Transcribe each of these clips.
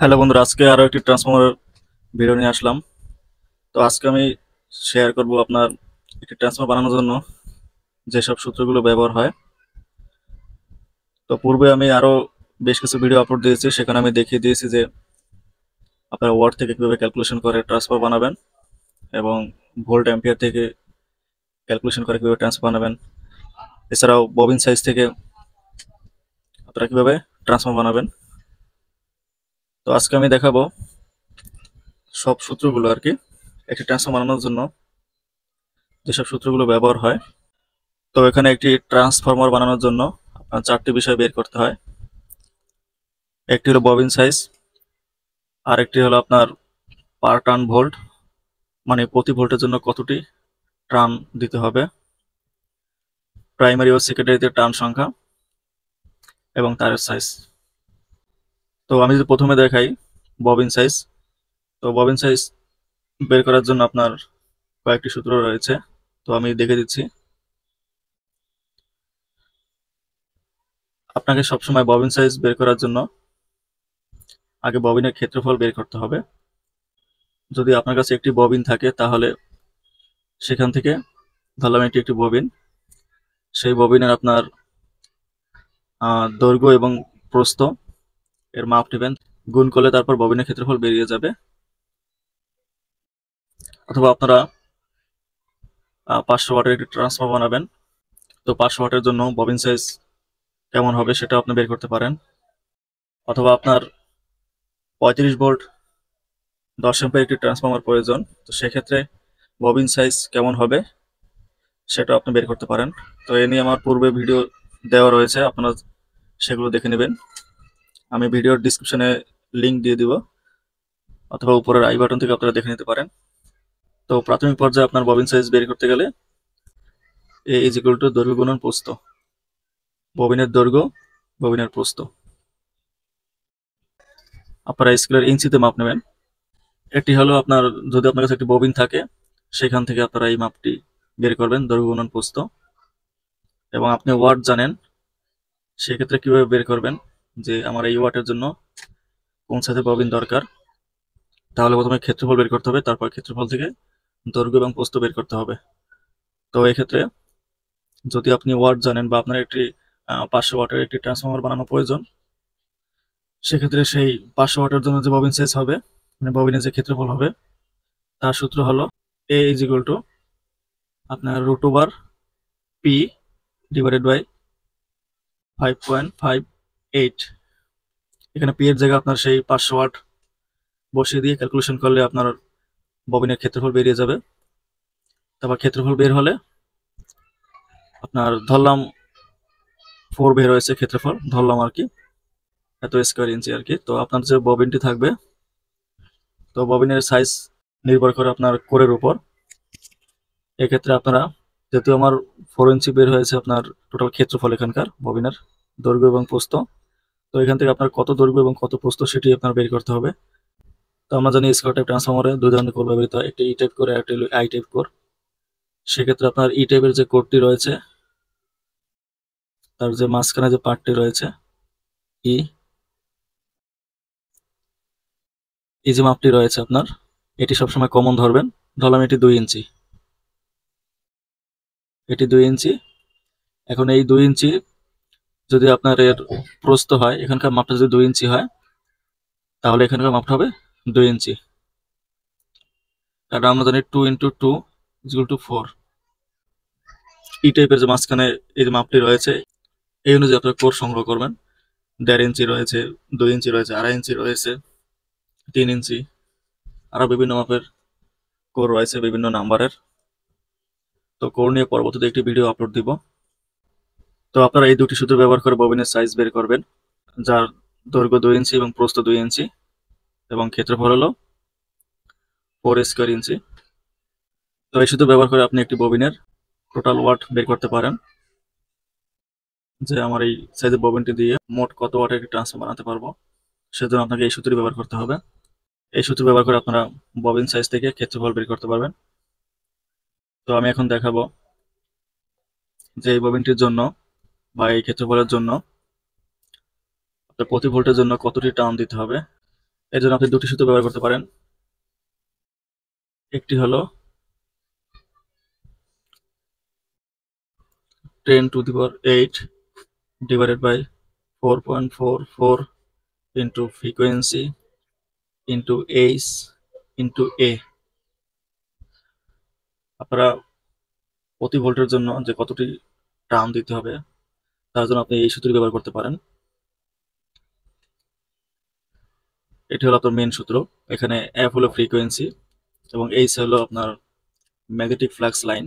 Hello বন্ধুরা, আজকে আরও একটি ট্রান্সফর্মার ভিডিও নিয়ে আসলাম। তো আজকে আমি শেয়ার করব আপনার একটি ট্রান্সফর্মার বানানোর জন্য, যেসব সূত্রগুলো ব্যবহার হয়। তো পূর্বে আমি আরও বেশ কিছু ভিডিও আপলোড দিয়েছি, সেখানে আমি দেখিয়ে দিয়েছি যে আপনার ওয়ার্ড থেকে কীভাবে ক্যালকুলেশন করে ট্রান্সফার বানাবেন এবং ভোল্ট অ্যাম্পিয়ার থেকে ক্যালকুলেশন করে কীভাবে ট্রান্সফার বানাবেন। এছাড়াও ববিন সাইজ থেকে আপনারা কীভাবে ট্রান্সফার বানাবেন। তো আজকে আমি দেখাবো সব সূত্রগুলো আর কি, একটি ট্রান্সফর্ম বানানোর জন্য যেসব সূত্রগুলো ব্যবহার হয়। তো এখানে একটি ট্রান্সফর্মার বানানোর জন্য আপনার চারটি বিষয় বের করতে হয়। একটি হলো ববিন সাইজ আরেকটি হলো আপনার পার টার্ন ভোল্ট মানে প্রতি ভোল্টের জন্য কতটি টার্ন দিতে হবে। প্রাইমারি ও সেকেন্ডারিতে টার্ন সংখ্যা এবং তারের সাইজ তো আমি যদি প্রথমে দেখাই ববিন সাইজ তো ববিন সাইজ বের করার জন্য আপনার কয়েকটি সূত্র রয়েছে। তো আমি দেখে দিচ্ছি। আপনাকে সবসময় ববিন সাইজ বের করার জন্য আগে ববিনের ক্ষেত্রফল বের করতে হবে। যদি আপনার কাছে একটি ববিন থাকে, তাহলে সেখান থেকে ধরলাম এটি একটি ববিন সেই ববিনের আপনার দৈর্ঘ্য এবং প্রস্থ এর মাপ নেবেন। গুণ করলে তারপর ববিনের ক্ষেত্রফল বেরিয়ে যাবে। অথবা আপনারা পাঁচশো ওয়াটের একটি ট্রান্সফর্মার বানাবেন। তো পাঁচশো ওয়াটের জন্য ববিন সাইজ কেমন হবে সেটা আপনি বের করতে পারেন। অথবা আপনার পঁয়ত্রিশ ভোল্ট দশ এম্পের একটি ট্রান্সফর্মার প্রয়োজন। তো সেক্ষেত্রে ববিন সাইজ কেমন হবে সেটা আপনি বের করতে পারেন। তো এ নিয়ে আমার পূর্বে ভিডিও দেওয়া রয়েছে, আপনারা সেগুলো দেখে নেবেন। আমি ভিডিওর ডিসক্রিপশনে লিঙ্ক দিয়ে দিব, অথবা উপরের আই বাটন থেকে আপনারা দেখে নিতে পারেন। তো প্রাথমিক পর্যায়ে আপনার ববিন সাইজ বের করতে গেলে এ ইজ ইকুয়াল টু দৈর্ঘ্য গুণন প্রস্ত ববিনের দৈর্ঘ্য ববিনের প্রস্ত আপনারা স্কেলের ইঞ্চিতে মাপ নেবেন। এটি হলো আপনার, যদি আপনার কাছে একটি ববিন থাকে, সেখান থেকে আপনারা এই মাপটি বের করবেন, দৈর্ঘ্য গুণন প্রস্ত এবং আপনি ওয়ার্ড জানেন, সেক্ষেত্রে কীভাবে বের করবেন? যে আমার এই ওয়াটের জন্য সাইজের ববিন দরকার। তাহলে প্রথমে ক্ষেত্রফল বের করতে হবে, তারপর ক্ষেত্রফল থেকে দৈর্ঘ্য এবং পোস্ত বের করতে হবে। তো এক্ষেত্রে যদি আপনি ওয়ার্ড জানেন বা আপনার একটি পাঁচশো ওয়াটের একটি ট্রান্সফর্মার বানানো প্রয়োজন, সেক্ষেত্রে সেই পাঁচশো ওয়াটের জন্য যে ববিন সাইজ হবে মানে ববিনের যে ক্ষেত্রফল হবে, তার সূত্র হলো এ ইজ ইকুয়াল টু আপনার root over P divided by five point five eight এখানে পি এর জায়গায় আপনার সেই পাঁচশো ওয়াট বসিয়ে দিয়ে ক্যালকুলেশন করলে আপনার ববিনের ক্ষেত্রফল বেরিয়ে যাবে। তারপর ক্ষেত্রফল বের হলে আপনার ধরলাম ফোর বের হয়েছে ক্ষেত্রফল, ধরলাম আর কি, এত স্কোয়ার ইঞ্চি আর কি। তো আপনার যে ববিনটি থাকবে, তো ববিনের সাইজ নির্ভর করে আপনার কোরের উপর। এক্ষেত্রে আপনারা, যেহেতু আমার ফোর ইঞ্চি বের হয়েছে আপনার টোটাল ক্ষেত্রফল এখানকার ববিনের দৈর্ঘ্য এবং পোস্ত তো এখান থেকে আপনার কত দৈর্ঘ্য এবং কত পোস্ত সেটি আপনার বের করতে হবে। তো আমরা জানি স্কোয়ার টাইপ ট্রান্সফর্মারে দুই ধরনের কোর ব্যবহৃত হয়, একটি ই টাইপ কোর একটি আই টাইপ কোর সেক্ষেত্রে আপনার ই টাইপের যে কোরটি রয়েছে, তার যে মাঝখানে যে পার্টটি রয়েছে ই এই যে মাপটি রয়েছে আপনার, এটি সবসময় কমন ধরবেন। ধরলাম এটি দুই ইঞ্চি। এটি দুই ইঞ্চি। এখন এই দুই ইঞ্চি যদি আপনার এর প্রস্ত হয়, এখানকার মাপটা যদি দুই ইঞ্চি হয়, তাহলে এখানকার মাপটা হবে দুই ইঞ্চি। কারণ আমরা জানি two into two equal to four E টাইপের যে মাঝখানে এই যে মাপটি রয়েছে, এই অনুযায়ী আপনার কোর সংগ্রহ করবেন। দেড় ইঞ্চি রয়েছে, দুই ইঞ্চি রয়েছে, আড়াই ইঞ্চি রয়েছে, তিন ইঞ্চি। আরও বিভিন্ন মাপের কোর রয়েছে বিভিন্ন নাম্বারের। তো কোর নিয়ে পরবর্তীতে একটি ভিডিও আপলোড দিব। তো আপনারা এই দুটি সূত্র ব্যবহার করে ববিনের সাইজ বের করবেন, যার দৈর্ঘ্য দুই ইঞ্চি এবং প্রস্থ দুই ইঞ্চি এবং ক্ষেত্রফল হলো ফোর স্কোয়ার ইঞ্চি। তো এই সূত্র ব্যবহার করে আপনি একটি ববিনের টোটাল ওয়াট বের করতে পারেন, যে আমার এই সাইজের ববিনটি দিয়ে মোট কত ওয়াটের একটি ট্রান্সফার বানাতে পারব, সেজন্য আপনাকে এই সূত্রটি ব্যবহার করতে হবে। এই সূত্র ব্যবহার করে আপনারা ববিন সাইজ থেকে ক্ষেত্রফল বের করতে পারবেন। তো আমি এখন দেখাবো যে এই ববিনটির জন্য বা এই ক্ষেত্রফলের জন্য প্রতি ভোল্টের জন্য কতটি টার্ন দিতে হবে? এর জন্য আপনি দুটি সূত্র ব্যবহার করতে পারেন। একটি হলো ten to the power eight divided by four point four four into frequency into H into A আপনারা প্রতি ভোল্টের জন্য যে কতটি টার্ম দিতে হবে তার জন্য আপনি এই সূত্রটি ব্যবহার করতে পারেন। এটি হলো আপনার মেন সূত্র। এখানে এফ হলো ফ্রিকোয়েন্সি এবং এইচ হলো আপনার ম্যাগনেটিক ফ্লাক্স লাইন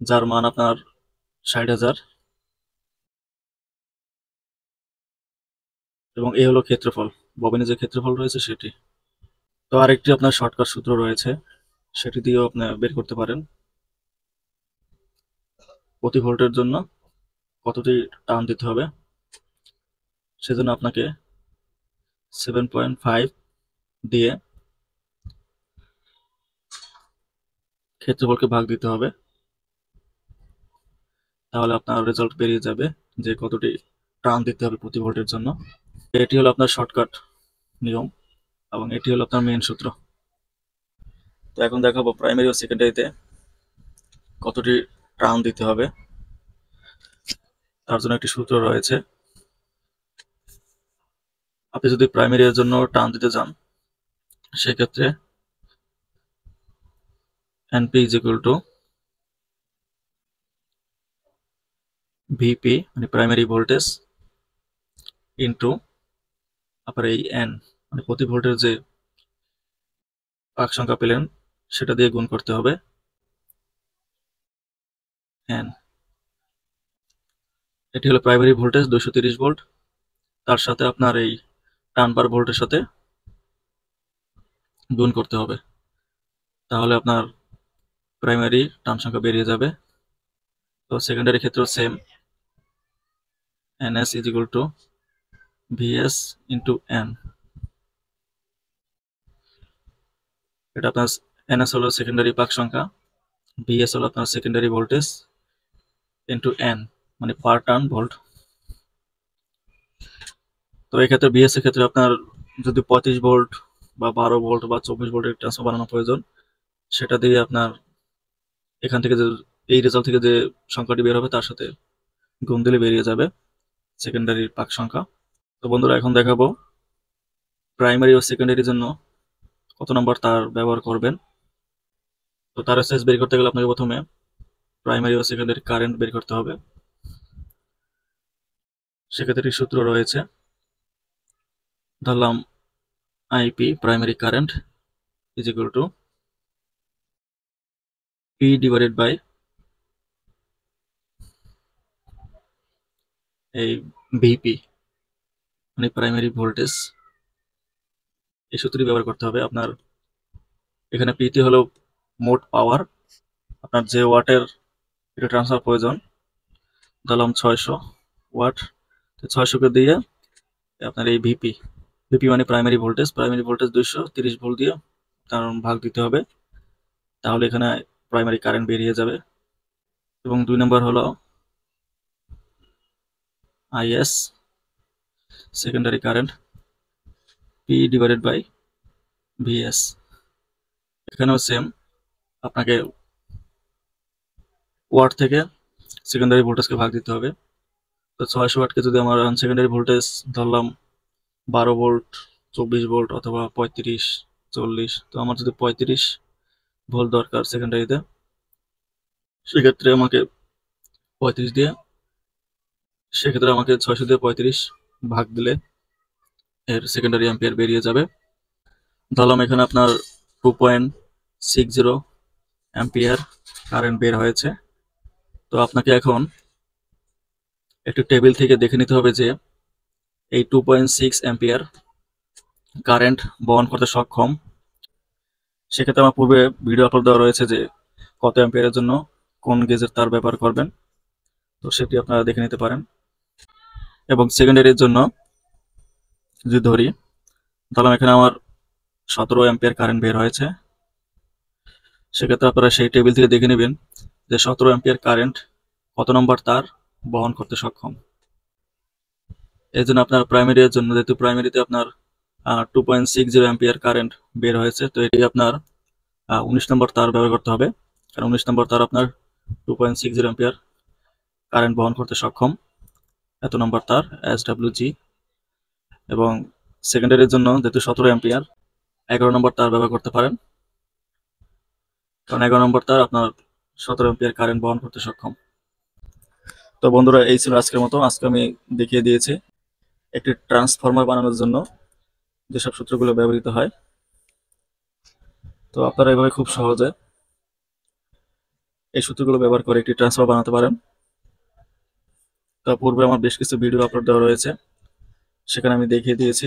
যার মান আপনার ষাট হাজার। এবং এ হলো ক্ষেত্রফল। ববিনে যে ক্ষেত্রফল রয়েছে সেটি। তো আরেকটি আপনার শর্টকাট সূত্র রয়েছে, সেটি দিয়েও আপনি বের করতে পারেন। প্রতি ভোল্টের জন্য। কতটি টার্ন দিতে হবে? সেজন্য আপনাকে সেভেন পয়েন্ট ফাইভ দিয়ে ক্ষেত্রফলকে ভাগ দিতে হবে। তাহলে আপনার রেজাল্ট বেরিয়ে যাবে যে কতটি টার্ন দিতে হবে প্রতি ভোল্টের জন্য। এটি হলো আপনার শর্টকাট নিয়ম এবং এটি হলো আপনার মেন সূত্র। তো এখন দেখাবো প্রাইমারি ও সেকেন্ডারিতে কতটি টার্ন দিতে হবে। তার জন্য একটি সূত্র রয়েছে। আপনি যদি প্রাইমারি এর জন্য টার্ন দিতে যান সেক্ষেত্রে NP is equal to VP মানে প্রাইমারি ভোল্টেজ ইন্টু আপনার এই এন মানে প্রতি ভোল্টের যে পাক সংখ্যা পেলেন, সেটা দিয়ে গুণ করতে হবে এন এটি হলো প্রাইমারি ভোল্টেজ দুশো তিরিশ ভোল্ট তার সাথে আপনার এই টানবার ভোল্টের সাথে গুণ করতে হবে। তাহলে আপনার প্রাইমারি টার্ম সংখ্যা বেরিয়ে যাবে। তো সেকেন্ডারি ক্ষেত্রেও same ns is equal to vs into n এটা আপনার ns হলো সেকেন্ডারি পাক সংখ্যা ভিএস হলো আপনার সেকেন্ডারি ভোল্টেজ ইন্টু n মানে পার টার্ন ভোল্ট তো এক্ষেত্রে বিএস এর ক্ষেত্রে আপনার যদি পঁয়ত্রিশ ভোল্ট বা বারো ভোল্ট বা চব্বিশ ভোল্টের ট্রান্সফার বানানো প্রয়োজন, সেটা দিয়ে আপনার এখান থেকে যে, এই রেজাল্ট থেকে যে সংখ্যাটি বের হবে, তার সাথে গুণ দিলে বেরিয়ে যাবে সেকেন্ডারি পাক সংখ্যা। তো বন্ধুরা, এখন দেখাবো প্রাইমারি ও সেকেন্ডারির জন্য কত নম্বর তার ব্যবহার করবেন। তো তার এসএস বের করতে গেলে আপনাকে প্রথমে প্রাইমারি ও সেকেন্ডারি কারেন্ট বের করতে হবে। সেক্ষেত্রে সূত্র রয়েছে, ধরলাম IP primary current is equal to P divided by এই ভিপি মানে প্রাইমারি ভোল্টেজ এই সূত্রটি ব্যবহার করতে হবে। আপনার এখানে পিটি হলো মোট পাওয়ার আপনার যে ওয়াটের এটা ট্রান্সফার প্রয়োজন, ধরলাম ছয়শো ওয়াট ছয়শোকে দিয়ে আপনার এই ভিপি ভিপি মানে প্রাইমারি ভোল্টেজ প্রাইমারি ভোল্টেজ দুইশো তিরিশ ভোল্ট দিয়ে তার ভাগ দিতে হবে। তাহলে এখানে প্রাইমারি কারেন্ট বেরিয়ে যাবে। এবং দুই নম্বর হলো IS secondary current P divided by VS এখানেও সেম আপনাকে ওয়াট থেকে সেকেন্ডারি ভোল্টেজকে ভাগ দিতে হবে। তো ছয়শো ওয়াটকে যদি আমার সেকেন্ডারি ভোল্টেজ ধরলাম বারো ভোল্ট চব্বিশ ভোল্ট অথবা পঁয়ত্রিশ, চল্লিশ, তো আমার যদি পঁয়ত্রিশ ভোল্ট দরকার সেকেন্ডারিতে সেক্ষেত্রে আমাকে পঁয়ত্রিশ দিয়ে, সেক্ষেত্রে আমাকে ছয়শো দিয়ে পঁয়ত্রিশ ভাগ দিলে এর সেকেন্ডারি অ্যাম্পিয়ার বেরিয়ে যাবে। ধরলাম এখানে আপনার two point six zero ampere current বের হয়েছে। তো আপনাকে এখন একটু টেবিল থেকে দেখে নিতে হবে যে এই two point six ampere current বহন করতে সক্ষম। সেক্ষেত্রে আমার পূর্বে ভিডিও আপলোড দেওয়া রয়েছে যে কত অ্যাম্পিয়ারের জন্য কোন গেজের তার ব্যবহার করবেন। তো সেটি আপনারা দেখে নিতে পারেন। এবং সেকেন্ডারির জন্য যদি ধরি, তাহলে এখানে আমার সতেরো অ্যাম্পিয়ার কারেন্ট বের হয়েছে। সেক্ষেত্রে আপনারা সেই টেবিল থেকে দেখে নেবেন যে সতেরো অ্যাম্পিয়ার কারেন্ট কত নম্বর তার বহন করতে সক্ষম। এই জন্য আপনার প্রাইমারি এর জন্য, যেহেতু প্রাইমারিতে আপনার two point six zero ampere current বের হয়েছে, তো এটি আপনার উনিশ নম্বর তার ব্যবহার করতে হবে। কারণ উনিশ নম্বর তার আপনার two point six zero ampere current বহন করতে সক্ষম। এত নম্বর তার এস ডাব্লিউ জি এবং সেকেন্ডারির জন্য, যেহেতু সতেরো অ্যাম্পিয়ার এগারো নম্বর তার ব্যবহার করতে পারেন। কারণ এগারো নম্বর তার আপনার সতেরো অ্যাম্পিয়ার কারেন্ট বহন করতে সক্ষম। তো বন্ধুরা, এই ছিল আজকের মতো। আজকে আমি দেখিয়ে দিয়েছি একটি ট্রান্সফর্মার বানানোর জন্য যেসব সূত্রগুলো ব্যবহৃত হয়। তো আপনারা এভাবে খুব সহজে এই সূত্রগুলো ব্যবহার করে একটি ট্রান্সফার বানাতে পারেন। তো পূর্বে আমার বেশ কিছু ভিডিও আপলোড দেওয়া রয়েছে, সেখানে আমি দেখিয়ে দিয়েছি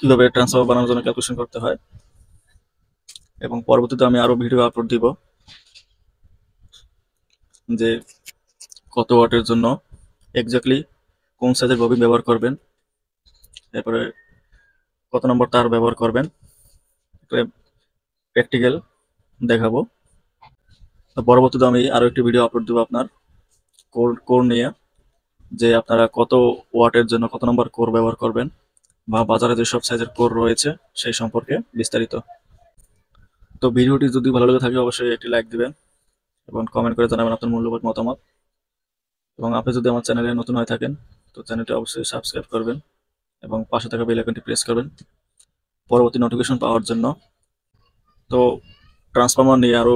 কীভাবে ট্রান্সফার বানানোর জন্য ক্যালকুলেশন করতে হয়। এবং পরবর্তীতে আমি আরও ভিডিও আপলোড দিব। যে কত ওয়াটের জন্য এক্স্যাক্টলি কোন সাইজের ববিন ব্যবহার করবেন, এরপরে কত নম্বর তার ব্যবহার করবেন প্র্যাকটিক্যাল দেখাবো। পরবর্তীতে আমি আরও একটি ভিডিও আপলোড দেবো আপনার কোর কোর নিয়ে, যে আপনারা কত ওয়াটের জন্য কত নম্বর কোর ব্যবহার করবেন বা বাজারে যেসব সাইজের কোর রয়েছে সেই সম্পর্কে বিস্তারিত। তো ভিডিওটি যদি ভালো লেগে থাকে অবশ্যই একটি লাইক দিবেন। এবং কমেন্ট করে জানাবেন আপনার মূল্যবান মতামত। এবং আপনি যদি আমার চ্যানেলে নতুন হয়ে থাকেন, তো চ্যানেলটি অবশ্যই সাবস্ক্রাইব করবেন এবং পাশে থাকা বেল আইকনটি প্রেস করবেন পরবর্তী নোটিফিকেশন পাওয়ার জন্য। তো ট্রান্সফর্মার নিয়ে আরও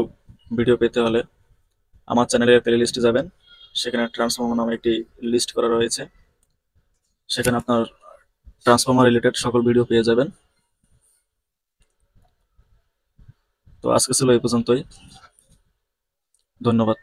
ভিডিও পেতে হলে আমার চ্যানেলের প্লে লিস্টে যাবেন। সেখানে ট্রান্সফর্মার নামে একটি লিস্ট করা রয়েছে। সেখানে আপনার ট্রান্সফর্মার রিলেটেড সকল ভিডিও পেয়ে যাবেন। তো আজকে ছিল এই পর্যন্তই। ধন্যবাদ।